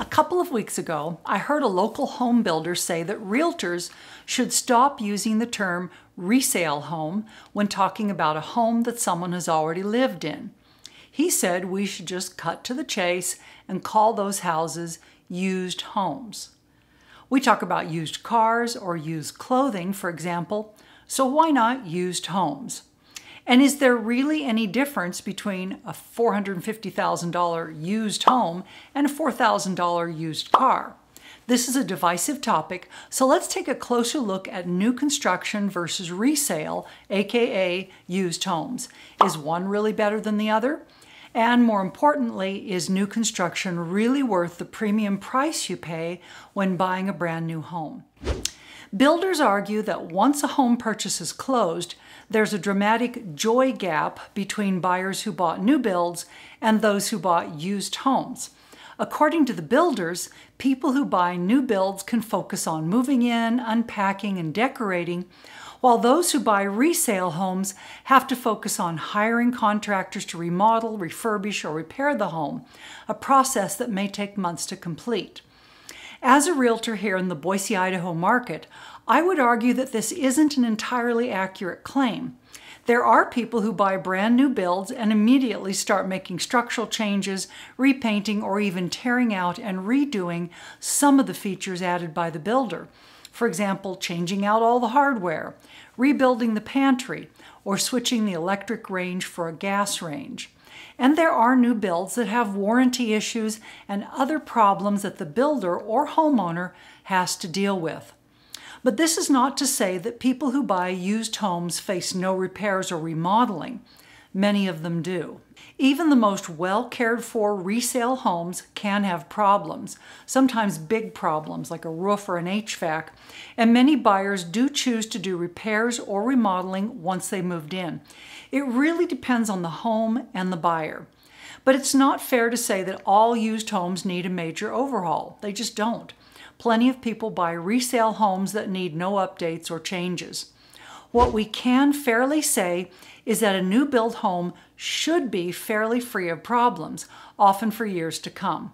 A couple of weeks ago, I heard a local home builder say that realtors should stop using the term resale home when talking about a home that someone has already lived in. He said we should just cut to the chase and call those houses used homes. We talk about used cars or used clothing, for example, so why not used homes? And is there really any difference between a $450,000 used home and a $4,000 used car? This is a divisive topic, so let's take a closer look at new construction versus resale, aka used homes. Is one really better than the other? And more importantly, is new construction really worth the premium price you pay when buying a brand new home? Builders argue that once a home purchase is closed, there's a dramatic joy gap between buyers who bought new builds and those who bought used homes. According to the builders, people who buy new builds can focus on moving in, unpacking, and decorating, while those who buy resale homes have to focus on hiring contractors to remodel, refurbish, or repair the home, a process that may take months to complete. As a realtor here in the Boise, Idaho market, I would argue that this isn't an entirely accurate claim. There are people who buy brand new builds and immediately start making structural changes, repainting, or even tearing out and redoing some of the features added by the builder. For example, changing out all the hardware, rebuilding the pantry, or switching the electric range for a gas range. And there are new builds that have warranty issues and other problems that the builder or homeowner has to deal with. But this is not to say that people who buy used homes face no repairs or remodeling. Many of them do. Even the most well cared for resale homes can have problems, sometimes big problems like a roof or an HVAC, and many buyers do choose to do repairs or remodeling once they moved in. It really depends on the home and the buyer. But it's not fair to say that all used homes need a major overhaul. They just don't. Plenty of people buy resale homes that need no updates or changes. What we can fairly say is that a new build home should be fairly free of problems, often for years to come.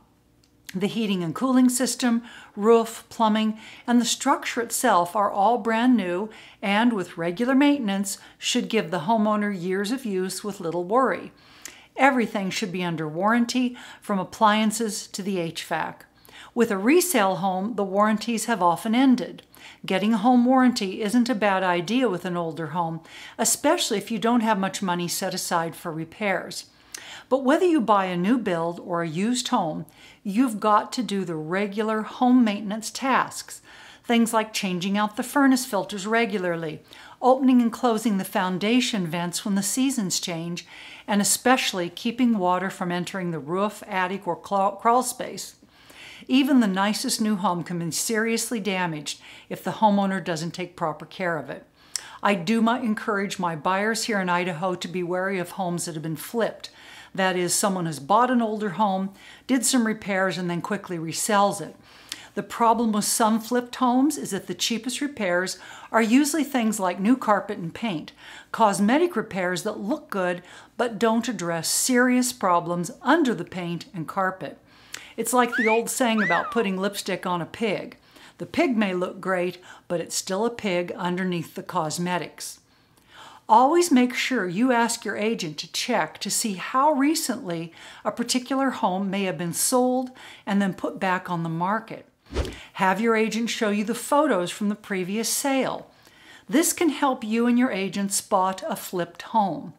The heating and cooling system, roof, plumbing, and the structure itself are all brand new and with regular maintenance should give the homeowner years of use with little worry. Everything should be under warranty from appliances to the HVAC. With a resale home, the warranties have often ended. Getting a home warranty isn't a bad idea with an older home, especially if you don't have much money set aside for repairs. But whether you buy a new build or a used home, you've got to do the regular home maintenance tasks. Things like changing out the furnace filters regularly, opening and closing the foundation vents when the seasons change, and especially keeping water from entering the roof, attic, or crawl space. Even the nicest new home can be seriously damaged if the homeowner doesn't take proper care of it. I do encourage my buyers here in Idaho to be wary of homes that have been flipped. That is, someone has bought an older home, did some repairs, and then quickly resells it. The problem with some flipped homes is that the cheapest repairs are usually things like new carpet and paint, cosmetic repairs that look good but don't address serious problems under the paint and carpet. It's like the old saying about putting lipstick on a pig. The pig may look great, but it's still a pig underneath the cosmetics. Always make sure you ask your agent to check to see how recently a particular home may have been sold and then put back on the market. Have your agent show you the photos from the previous sale. This can help you and your agent spot a flipped home.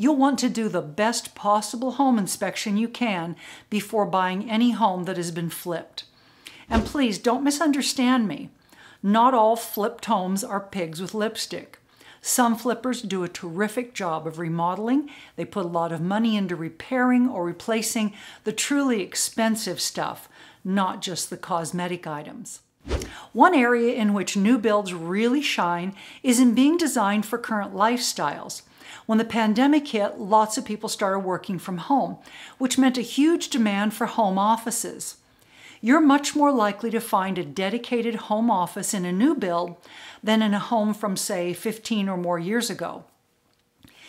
You'll want to do the best possible home inspection you can before buying any home that has been flipped. And please don't misunderstand me. Not all flipped homes are pigs with lipstick. Some flippers do a terrific job of remodeling. They put a lot of money into repairing or replacing the truly expensive stuff, not just the cosmetic items. One area in which new builds really shine is in being designed for current lifestyles. When the pandemic hit, lots of people started working from home, which meant a huge demand for home offices. You're much more likely to find a dedicated home office in a new build than in a home from, say, 15 or more years ago.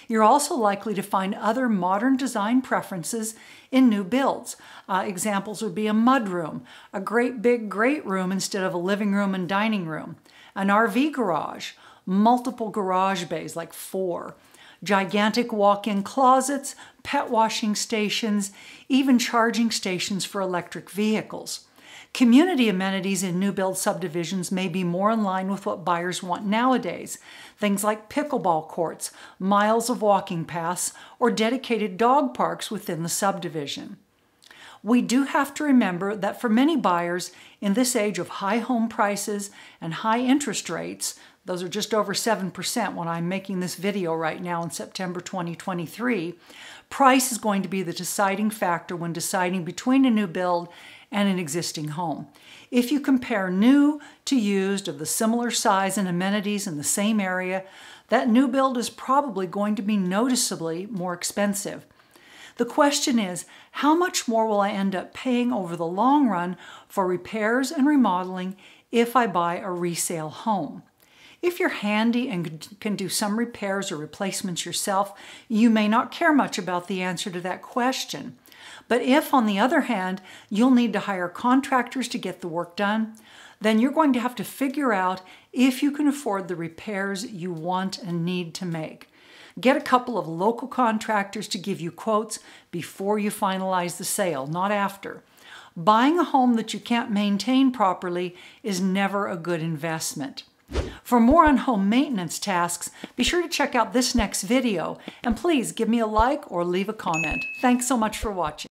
You're also likely to find other modern design preferences in new builds. Uh, examples would be a mudroom, a great big great room instead of a living room and dining room, an RV garage, multiple garage bays, like four, gigantic walk-in closets, pet washing stations, even charging stations for electric vehicles. Community amenities in new build subdivisions may be more in line with what buyers want nowadays. Things like pickleball courts, miles of walking paths, or dedicated dog parks within the subdivision. We do have to remember that for many buyers in this age of high home prices and high interest rates, those are just over 7% when I'm making this video right now in September 2023, price is going to be the deciding factor when deciding between a new build and an existing home. If you compare new to used of the similar size and amenities in the same area, that new build is probably going to be noticeably more expensive. The question is, how much more will I end up paying over the long run for repairs and remodeling if I buy a resale home? If you're handy and can do some repairs or replacements yourself, you may not care much about the answer to that question. But if, on the other hand, you'll need to hire contractors to get the work done, then you're going to have to figure out if you can afford the repairs you want and need to make. Get a couple of local contractors to give you quotes before you finalize the sale, not after. Buying a home that you can't maintain properly is never a good investment. For more on home maintenance tasks, be sure to check out this next video, and please give me a like or leave a comment. Thanks so much for watching.